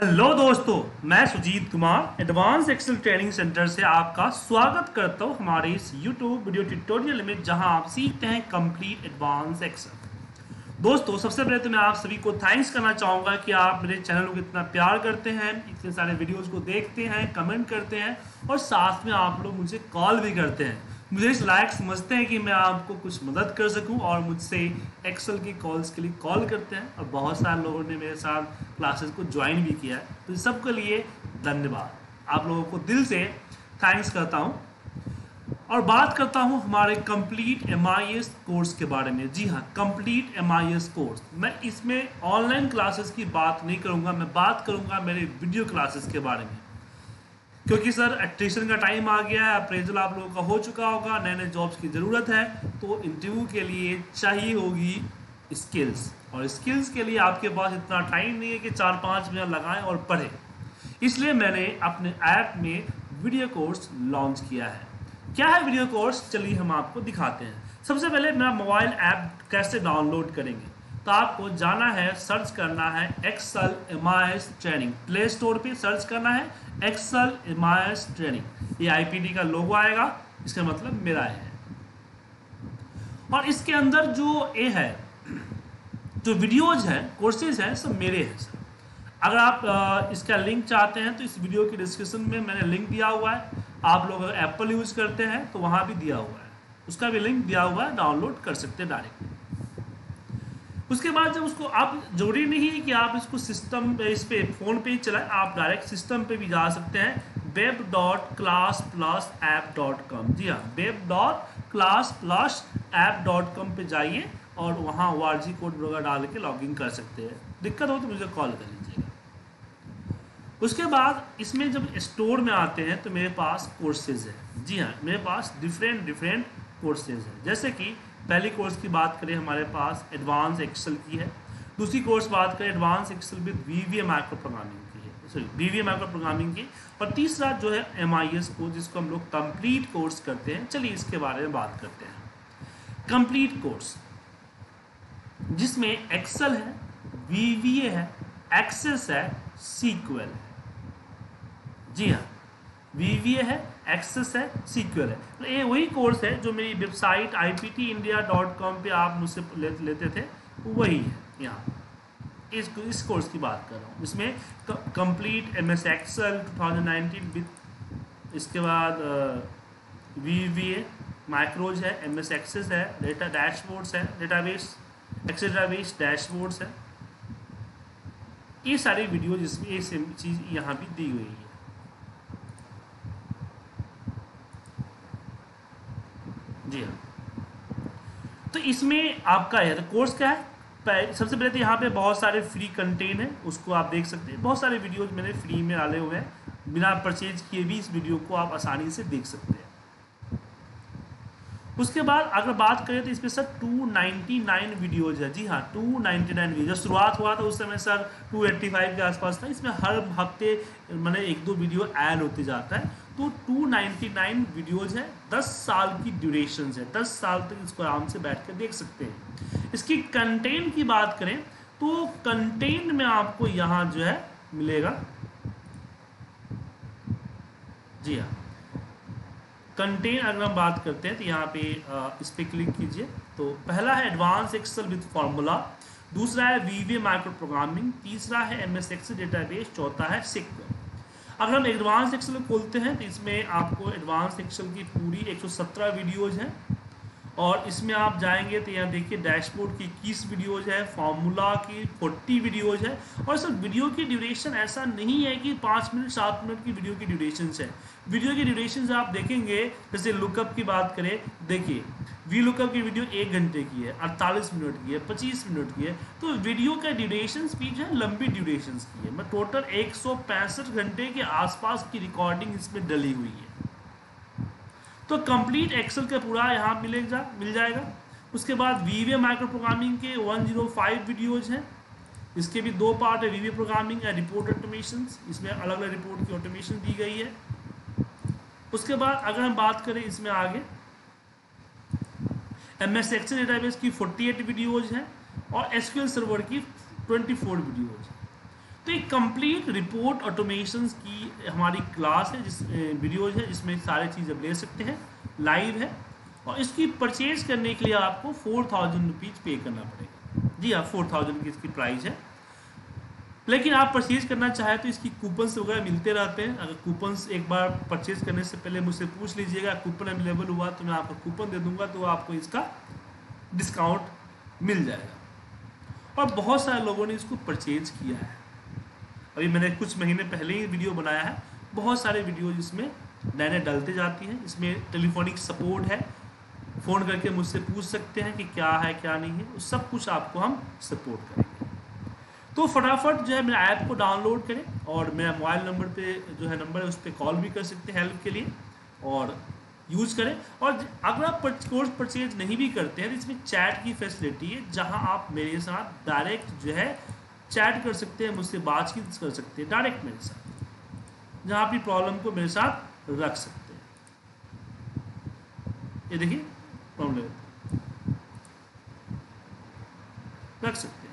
Hello दोस्तों, मैं Sujeet Kumar advance Excel training centre से आपका स्वागत करता हूँ हमारे इस यूट्यूब वीडियो ट्यूटोरियल में, जहाँ आप सीखते हैं कंप्लीट एडवांस एक्सेल दोस्तों, सबसे पहले तो मैं आप सभी को थैंक्स करना चाहूँगा कि आप मेरे चैनल को इतना प्यार करते हैं, इतने सारे वीडियोज़ को देखते हैं कमेंट करते हैं, और साथ में आप लोग मुझे कॉल भी करते हैं। मुझे इस लायक समझते हैं कि मैं आपको कुछ मदद कर सकूँ और मुझसे एक्सेल की कॉल्स के लिए कॉल करते हैं। और बहुत सारे लोगों ने मेरे साथ क्लासेस को ज्वाइन भी किया है। तो सबके लिए धन्यवाद। आप लोगों को दिल से थैंक्स करता हूँ। और बात करता हूँ हमारे कंप्लीट एम कोर्स के बारे में। जी हाँ कंप्लीट एम कोर्स मैं इसमें ऑनलाइन क्लासेस की बात नहीं करूँगा, मैं बात करूँगा मेरे वीडियो क्लासेस के बारे में। क्योंकि सर एट्रिशन का टाइम आ गया है अप्रेजल आप लोगों का हो चुका होगा नए नए जॉब्स की ज़रूरत है तो इंटरव्यू के लिए चाहिए होगी स्किल्स और स्किल्स के लिए आपके पास इतना टाइम नहीं है कि चार पाँच मिनट लगाएँ और पढ़ें। इसलिए मैंने अपने ऐप में वीडियो कोर्स लॉन्च किया है। क्या है वीडियो कोर्स चलिए हम आपको दिखाते हैं। सबसे पहले मेरा मोबाइल ऐप कैसे डाउनलोड करेंगे? तो आपको जाना है सर्च करना है Excel M training play store पे सर्च करना है एक्सल एम ट्रेनिंग ये आईपीडी का लोगो आएगा, इसका मतलब मेरा है। और इसके अंदर जो ए है, जो वीडियोज़ है कोर्सेज हैं, सब मेरे हैं सर अगर आप इसका लिंक चाहते हैं तो इस वीडियो की डिस्क्रिप्शन में मैंने लिंक दिया हुआ है। आप लोग अगर एप्पल यूज़ करते हैं तो वहाँ भी दिया हुआ है। उसका भी लिंक दिया हुआ है डाउनलोड कर सकते हैं डायरेक्ट उसके बाद जब उसको आप, ज़रूरी नहीं है कि आप इसको सिस्टम पे, इस पर फ़ोन पे ही चलाएँ, आप डायरेक्ट सिस्टम पे भी जा सकते हैं। Web dot class plus app dot com जी हाँ web dot class plus app dot com पर जाइए और वहाँ ओ कोड वगैरह डाल के लॉगिन कर सकते हैं। दिक्कत हो तो मुझे कॉल कर लीजिएगा। उसके बाद इसमें जब स्टोर में आते हैं तो मेरे पास कोर्सेज है। जी हाँ मेरे पास डिफरेंट डिफरेंट कोर्सेज है। जैसे कि पहली कोर्स की बात करें, हमारे पास एडवांस एक्सेल की है। दूसरी कोर्स बात करें advance Excel with V V micro programming की है। Sorry V V micro programming की। और तीसरा जो है एम आई एस कोर्स जिसको हम लोग कंप्लीट कोर्स करते हैं। चलिए इसके बारे में बात करते हैं। कंप्लीट कोर्स जिसमें एक्सेल है वी वी ए है एक्सेस है सीक्वल है। जी हाँ। वी वी ए है एक्सेस है सिक्योर है। तो ये वही कोर्स है जो मेरी website I P T India dot com पर आप मुझसे ले, लेते थे वही है यहाँ। इस इस कोर्स की बात कर रहा हूँ। इसमें complete M S Excel two thousand nineteen with इसके बाद वी वी ए माइक्रोज है एम एस एक्सेस है डेटा डैशबोर्ड्स है डेटाबेस एक्सेट्राबेस डैशबोर्ड्स है। ये सारी वीडियो जिसमें ये चीज़ यहाँ भी दी हुई है। जी हाँ। तो इसमें आपका है तो कोर्स क्या है? सबसे पहले तो यहाँ पे बहुत सारे फ्री कंटेंट हैं, उसको आप देख सकते हैं। बहुत सारे वीडियोज़ मैंने फ्री में डाले हुए हैं। बिना परचेज किए भी इस वीडियो को आप आसानी से देख सकते हैं। उसके बाद अगर बात करें तो इसमें सर 299 वीडियोज़ है। जी हाँ 299 वीडियो शुरुआत हुआ था उस समय सर 285 के आसपास था। इसमें हर हफ़्ते मैंने एक दो वीडियो ऐड होते जाता है। तो 299 वीडियोज़ है। 10 साल की ड्यूरेशन है। 10 साल तक इसको आराम से बैठ कर देख सकते हैं। इसकी कंटेंट की बात करें तो कंटेंट में आपको यहाँ जो है मिलेगा। जी हाँ। कंटेंट अगर हम बात करते हैं तो यहाँ पे इस पर क्लिक कीजिए। तो पहला है एडवांस एक्सेल विथ फार्मूला दूसरा है वी वी माइक्रो प्रोग्रामिंग तीसरा है एम एस एक्सेल डेटाबेस चौथा है सिक्व अगर हम एडवांस एक्सेल खोलते हैं तो इसमें आपको एडवांस एक्सेल की पूरी 117 वीडियोज़ हैं। और इसमें आप जाएँगे तो यहाँ देखिए डैशबोर्ड की इक्कीस वीडियोज़ है फार्मूला की 40 वीडियोज़ है। और सर वीडियो की ड्यूरेशन ऐसा नहीं है कि पाँच मिनट सात मिनट की वीडियो की ड्यूरेशन है। वीडियो की ड्यूरेशन आप देखेंगे, जैसे लुकअप की बात करें, देखिए वी लुकअप की वीडियो एक घंटे की है, अड़तालीस मिनट की है, पच्चीस मिनट की है। तो वीडियो का ड्यूरेशन भी जो है, लंबी ड्यूरेशन की है। मैं टोटल एक सौ पैंसठ घंटे के आसपास की रिकॉर्डिंग इसमें डली हुई है। तो कंप्लीट एक्सेल का पूरा यहाँ मिलेगा मिल जाएगा। उसके बाद वीवे माइक्रो प्रोग्रामिंग के 105 वीडियोज़ हैं। इसके भी दो पार्ट है वीवे प्रोग्रामिंग या रिपोर्ट ऑटोमेशन इसमें अलग अलग रिपोर्ट की ऑटोमेशन दी गई है। उसके बाद अगर हम बात करें इसमें आगे एम एस एक्सेल डेटाबेस की 48 वीडियोज़ हैं और एसक्यूएल सर्वर की 24 वीडियोज़ हैं। तो एक कंप्लीट रिपोर्ट ऑटोमेशन की हमारी क्लास है, जिस वीडियोज़ है, जिसमें सारे चीज़ अब ले सकते हैं। लाइव है। और इसकी परचेज करने के लिए आपको फोर थाउज़ेंड रुपीज़ पे करना पड़ेगा। जी हाँ फोर थाउज़ेंड की इसकी प्राइस है। लेकिन आप परचेज करना चाहें तो इसकी कूपन्स वगैरह मिलते रहते हैं। अगर कूपन्स एक बार परचेज करने से पहले मुझसे पूछ लीजिएगा कूपन अवेलेबल हुआ तो मैं आपको कूपन दे दूँगा तो आपको इसका डिस्काउंट मिल जाएगा। और बहुत सारे लोगों ने इसको परचेज किया है। अभी मैंने कुछ महीने पहले ही वीडियो बनाया है। बहुत सारे वीडियो इसमें नए नए डलते जाती हैं। इसमें टेलीफोनिक सपोर्ट है। फ़ोन करके मुझसे पूछ सकते हैं कि क्या है, क्या नहीं है। उस सब कुछ आपको हम सपोर्ट करेंगे। तो फटाफट जो है मेरे ऐप को डाउनलोड करें और मेरा मोबाइल नंबर पे जो है नंबर है, उस पर कॉल भी कर सकते हैं हेल्प के लिए और यूज़ करें। और अगर आप कोर्स परचेज नहीं भी करते हैं तो इसमें चैट की फैसिलिटी है, जहाँ आप मेरे साथ डायरेक्ट जो है चैट कर सकते हैं, मुझसे बातचीत कर सकते हैं, डायरेक्ट मेरे साथ। जहाँ अपनी प्रॉब्लम को मेरे साथ रख सकते हैं। ये देखिए, प्रॉब्लम रख सकते हैं।